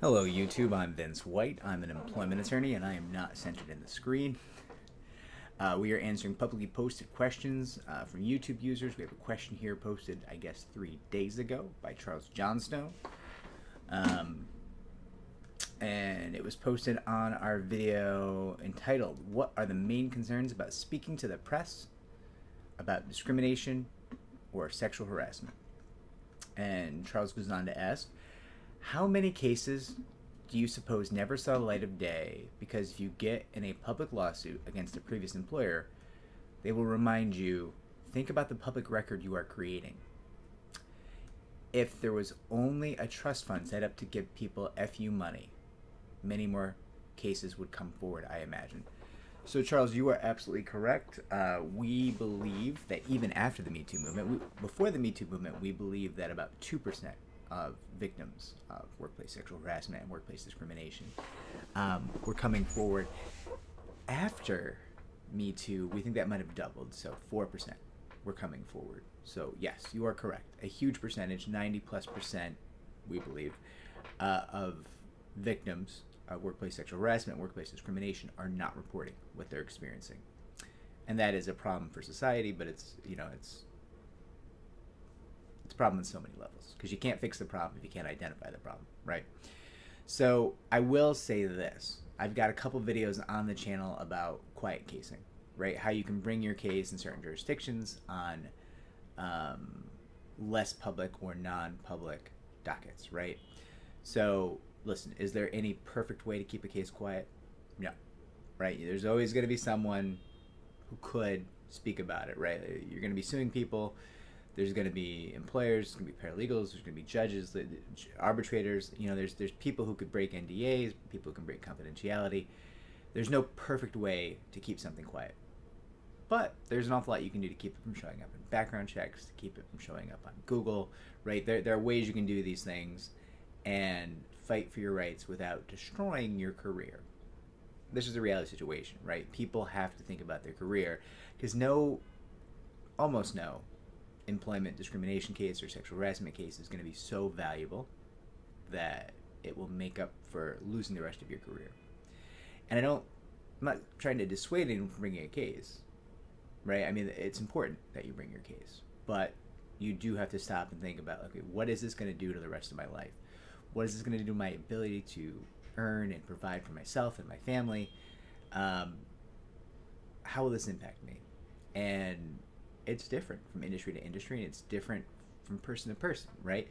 Hello, YouTube. I'm Vince White. I'm an employment attorney, and I am not centered in the screen. Uh, we are answering publicly posted questions uh, from YouTube users. We have a question here posted, I guess, three days ago by Charles Johnstone. Um, and it was posted on our video entitled, What are the main concerns about speaking to the press about discrimination or sexual harassment? And Charles goes on to ask, how many cases do you suppose never saw the light of day because if you get in a public lawsuit against a previous employer, they will remind you think about the public record you are creating. If there was only a trust fund set up to give people FU money, many more cases would come forward, I imagine. So, Charles, you are absolutely correct. Uh, we believe that even after the Me Too movement, we, before the Me Too movement, we believe that about 2% of victims of workplace sexual harassment and workplace discrimination um, were coming forward. After Me Too, we think that might have doubled, so 4% were coming forward. So, yes, you are correct. A huge percentage, 90 plus percent, we believe, uh, of victims of workplace sexual harassment, workplace discrimination are not reporting what they're experiencing. And that is a problem for society, but it's, you know, it's problem on so many levels because you can't fix the problem if you can't identify the problem, right? So I will say this: I've got a couple videos on the channel about quiet casing, right? How you can bring your case in certain jurisdictions on um, less public or non-public dockets, right? So listen, is there any perfect way to keep a case quiet? No, right? There's always going to be someone who could speak about it, right? You're going to be suing people there's going to be employers, there's going to be paralegals, there's going to be judges, arbitrators. You know, there's there's people who could break NDAs, people who can break confidentiality. There's no perfect way to keep something quiet, but there's an awful lot you can do to keep it from showing up in background checks, to keep it from showing up on Google. Right? There there are ways you can do these things and fight for your rights without destroying your career. This is a reality situation, right? People have to think about their career because no, almost no employment discrimination case or sexual harassment case is going to be so valuable that it will make up for losing the rest of your career. And I don't, I'm not trying to dissuade anyone from bringing a case, right? I mean, it's important that you bring your case, but you do have to stop and think about, okay, what is this going to do to the rest of my life? What is this going to do to my ability to earn and provide for myself and my family? Um, how will this impact me? And it's different from industry to industry and it's different from person to person, right?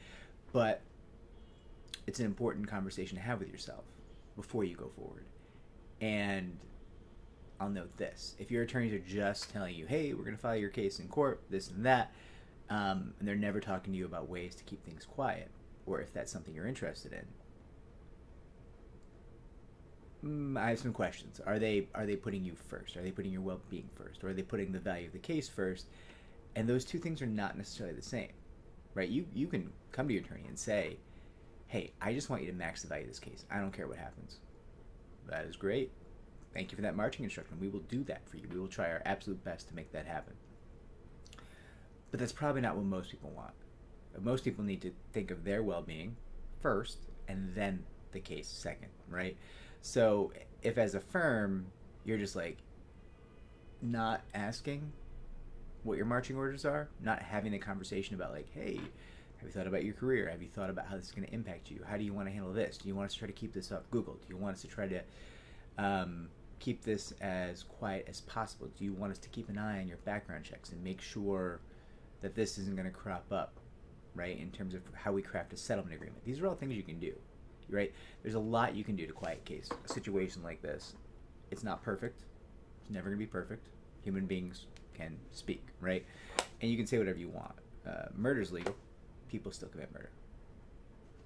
But it's an important conversation to have with yourself before you go forward. And I'll note this if your attorneys are just telling you, hey, we're going to file your case in court, this and that, um, and they're never talking to you about ways to keep things quiet, or if that's something you're interested in, Mm, I have some questions. Are they are they putting you first? Are they putting your well being first, or are they putting the value of the case first? And those two things are not necessarily the same, right? You you can come to your attorney and say, "Hey, I just want you to max the value of this case. I don't care what happens." That is great. Thank you for that marching instruction. We will do that for you. We will try our absolute best to make that happen. But that's probably not what most people want. Most people need to think of their well being first and then the case second, right? So if as a firm you're just like not asking what your marching orders are, not having a conversation about like, hey, have you thought about your career? Have you thought about how this is going to impact you? How do you want to handle this? Do you want us to try to keep this off Google? Do you want us to try to um, keep this as quiet as possible? Do you want us to keep an eye on your background checks and make sure that this isn't going to crop up, right? In terms of how we craft a settlement agreement. These are all things you can do right? There's a lot you can do to quiet case a situation like this. It's not perfect. It's never gonna be perfect. Human beings can speak, right? And you can say whatever you want. Uh, murder's legal. People still commit murder.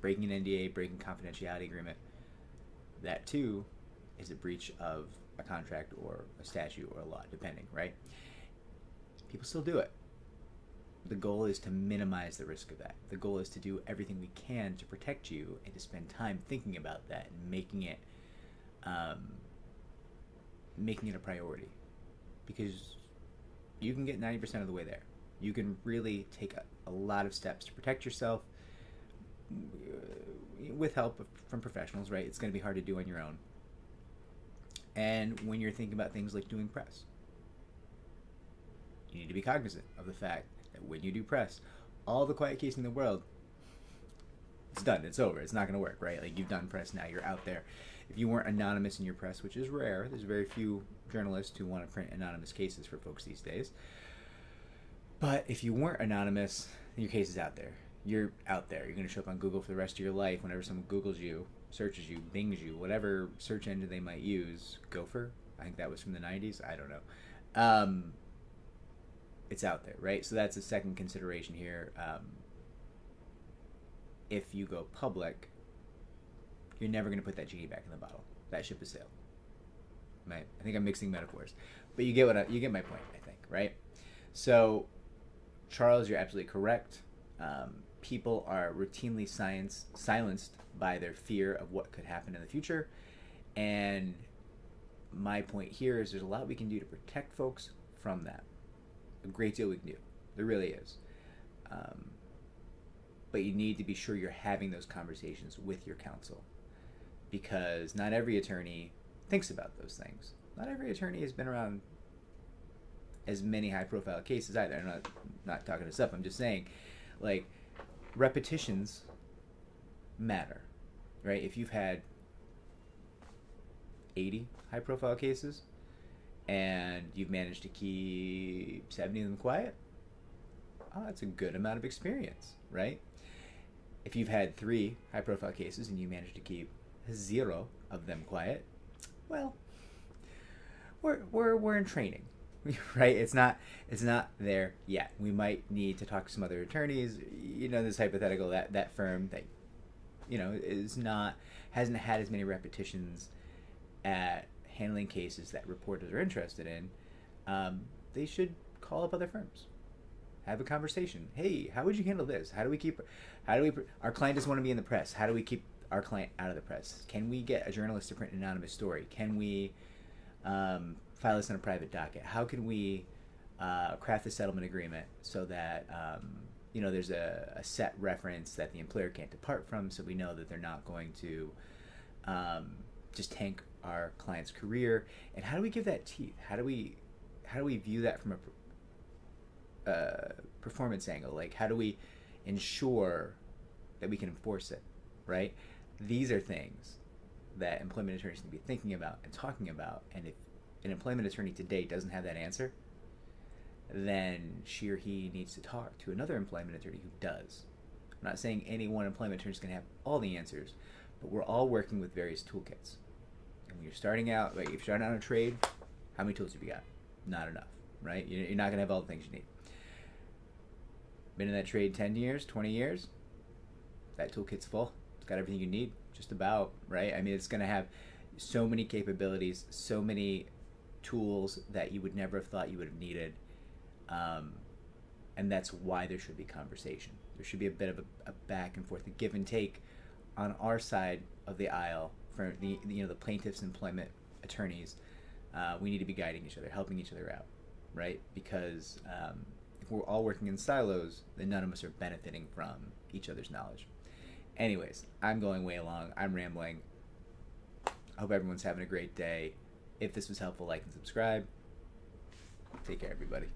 Breaking an NDA, breaking confidentiality agreement, that too is a breach of a contract or a statute or a law, depending, right? People still do it the goal is to minimize the risk of that. The goal is to do everything we can to protect you and to spend time thinking about that and making it um, making it a priority because you can get 90% of the way there. You can really take a, a lot of steps to protect yourself. with help from professionals, right? It's going to be hard to do on your own. And when you're thinking about things like doing press, you need to be cognizant of the fact that when you do press, all the quiet case in the world, it's done. It's over. It's not going to work, right? Like you've done press now. You're out there. If you weren't anonymous in your press, which is rare, there's very few journalists who want to print anonymous cases for folks these days. But if you weren't anonymous, your case is out there. You're out there. You're going to show up on Google for the rest of your life whenever someone Googles you, searches you, bings you, whatever search engine they might use. Gopher? I think that was from the 90s. I don't know. Um, it's out there, right? So that's a second consideration here. Um, if you go public, you're never going to put that genie back in the bottle. That ship has sailed. Right? I think I'm mixing metaphors, but you get what I, you get my point. I think, right? So, Charles, you're absolutely correct. Um, people are routinely science, silenced by their fear of what could happen in the future, and my point here is there's a lot we can do to protect folks from that. A great deal we can do. There really is. Um, but you need to be sure you're having those conversations with your counsel because not every attorney thinks about those things. Not every attorney has been around as many high profile cases either. I'm not not talking this up. I'm just saying like repetitions matter. Right? If you've had 80 high profile cases and you've managed to keep 70 of them quiet, oh, that's a good amount of experience, right? if you've had three high profile cases and you managed to keep zero of them quiet, well, we're, we're, we're in training, right? It's not, it's not there yet. We might need to talk to some other attorneys, you know, this hypothetical, that, that firm that, you know, is not, hasn't had as many repetitions at handling cases that reporters are interested in, um, they should call up other firms have a conversation. Hey, how would you handle this? How do we keep how do we our client doesn't want to be in the press. How do we keep our client out of the press? Can we get a journalist to print an anonymous story? Can we um, file this on a private docket? How can we uh, craft a settlement agreement so that um, you know there's a, a, set reference that the employer can't depart from, so we know that they're not going to um, just tank our client's career? And how do we give that teeth? How do we how do we view that from a uh, performance angle. Like, how do we ensure that we can enforce it, right? These are things that employment attorneys need to be thinking about and talking about. And if an employment attorney today doesn't have that answer, then she or he needs to talk to another employment attorney who does. I'm not saying any one employment attorney is going to have all the answers, but we're all working with various toolkits. And when you're starting out, like if you're starting out on a trade, how many tools have you got? Not enough, right? You're not to have all the things you need. Been in that trade 10 years, 20 years, that toolkit's full. It's got everything you need, just about, right? I mean, it's to have so many capabilities, so many tools that you would never have thought you would have needed. Um, and that's why there should be conversation. There should be a bit of a, a, back and forth, a give and take on our side of the aisle for the you know the plaintiffs' employment attorneys. Uh, we need to be guiding each other, helping each other out, right? Because um, we're all working in silos, then none of us are benefiting from each other's knowledge. Anyways, I'm going way along. I'm rambling. I hope everyone's having a great day. If this was helpful, like and subscribe. Take care, everybody.